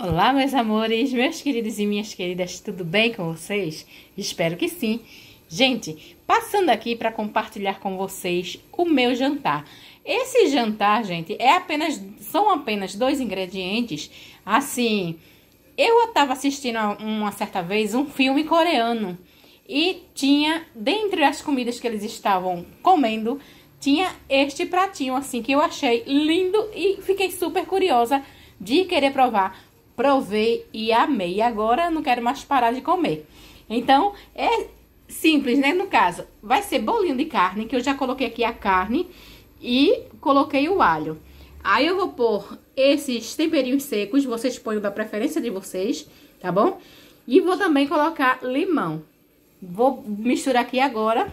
Olá, meus amores, meus queridos e minhas queridas, tudo bem com vocês? Espero que sim. Gente, passando aqui para compartilhar com vocês o meu jantar. Esse jantar, gente, é apenas são apenas dois ingredientes. Assim, eu estava assistindo uma certa vez um filme coreano e tinha dentre as comidas que eles estavam comendo, tinha este pratinho assim que eu achei lindo e fiquei super curiosa de querer provar provei e amei. E agora não quero mais parar de comer. Então, é simples, né? No caso, vai ser bolinho de carne, que eu já coloquei aqui a carne e coloquei o alho. Aí eu vou pôr esses temperinhos secos, vocês põem da preferência de vocês, tá bom? E vou também colocar limão. Vou misturar aqui agora.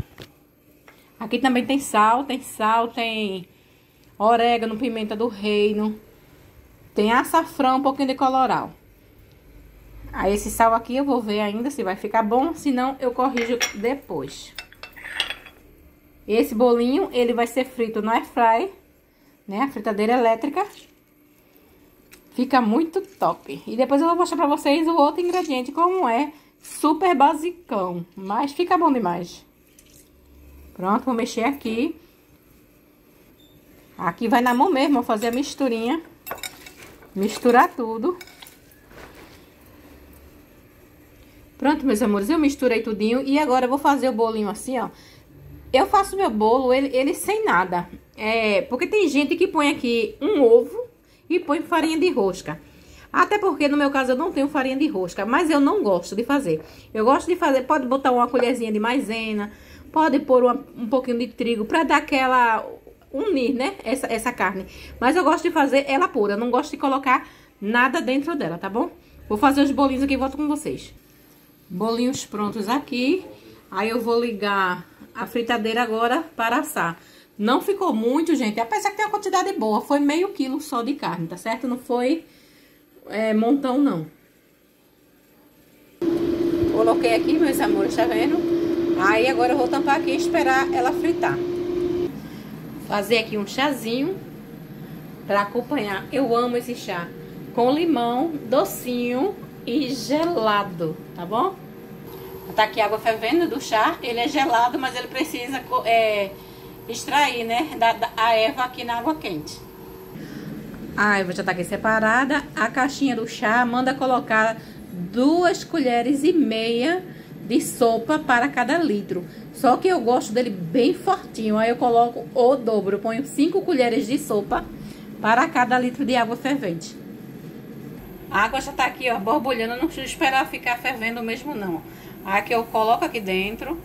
Aqui também tem sal, tem sal, tem orégano, pimenta do reino, tem açafrão, um pouquinho de coloral. Aí esse sal aqui eu vou ver ainda se vai ficar bom, senão eu corrijo depois. Esse bolinho, ele vai ser frito no air fry, né? A fritadeira elétrica. Fica muito top. E depois eu vou mostrar pra vocês o outro ingrediente, como é super basicão. Mas fica bom demais. Pronto, vou mexer aqui. Aqui vai na mão mesmo, vou fazer a misturinha. Misturar tudo. Pronto, meus amores, eu misturei tudinho e agora eu vou fazer o bolinho assim, ó. Eu faço meu bolo, ele, ele sem nada. É, porque tem gente que põe aqui um ovo e põe farinha de rosca. Até porque no meu caso eu não tenho farinha de rosca, mas eu não gosto de fazer. Eu gosto de fazer, pode botar uma colherzinha de maisena, pode pôr uma, um pouquinho de trigo pra dar aquela unir, né, essa, essa carne. Mas eu gosto de fazer ela pura, não gosto de colocar nada dentro dela, tá bom? Vou fazer os bolinhos aqui e volto com vocês. Bolinhos prontos aqui. Aí eu vou ligar a fritadeira agora para assar. Não ficou muito, gente, apesar que tem uma quantidade boa. Foi meio quilo só de carne, tá certo? Não foi é, montão, não. Coloquei aqui, meus amores, tá vendo? Aí agora eu vou tampar aqui e esperar ela fritar fazer aqui um chazinho para acompanhar. Eu amo esse chá com limão, docinho e gelado, tá bom? Tá aqui água fervendo do chá, ele é gelado, mas ele precisa é, extrair, né, da, da, a erva aqui na água quente. A erva já tá aqui separada, a caixinha do chá manda colocar duas colheres e meia de sopa para cada litro. Só que eu gosto dele bem fortinho, aí eu coloco o dobro, eu ponho 5 colheres de sopa para cada litro de água fervente. A água já tá aqui, ó, borbulhando, não preciso esperar ficar fervendo mesmo não. Aqui eu coloco aqui dentro,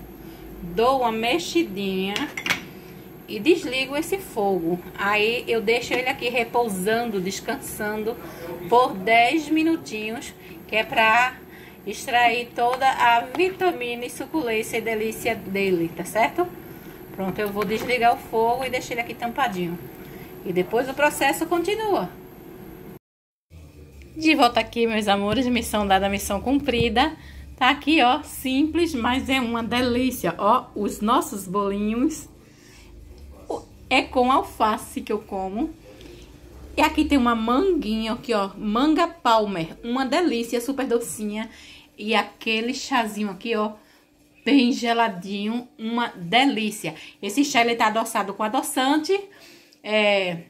dou uma mexidinha e desligo esse fogo. Aí eu deixo ele aqui repousando, descansando por 10 minutinhos, que é pra extrair toda a vitamina e suculência e delícia dele, tá certo? Pronto, eu vou desligar o fogo e deixar ele aqui tampadinho. E depois o processo continua. De volta aqui, meus amores, missão dada, missão cumprida. Tá aqui, ó, simples, mas é uma delícia. Ó, os nossos bolinhos é com alface que eu como. E aqui tem uma manguinha aqui, ó, manga palmer, uma delícia, super docinha. E aquele chazinho aqui, ó, bem geladinho, uma delícia. Esse chá, ele tá adoçado com adoçante, é,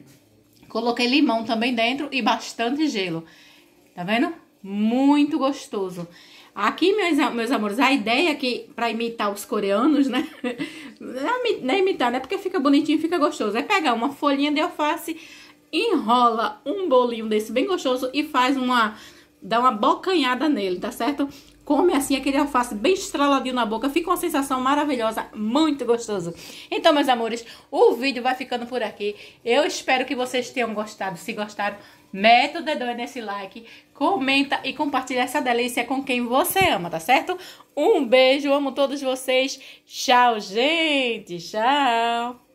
coloquei limão também dentro e bastante gelo. Tá vendo? Muito gostoso. Aqui, meus, meus amores, a ideia aqui, pra imitar os coreanos, né? Não é imitar, né? Porque fica bonitinho, fica gostoso. É pegar uma folhinha de alface enrola um bolinho desse bem gostoso e faz uma... Dá uma bocanhada nele, tá certo? Come assim aquele alface bem estraladinho na boca. Fica uma sensação maravilhosa, muito gostoso. Então, meus amores, o vídeo vai ficando por aqui. Eu espero que vocês tenham gostado. Se gostaram, mete o dedão nesse like, comenta e compartilha essa delícia com quem você ama, tá certo? Um beijo, amo todos vocês. Tchau, gente. Tchau.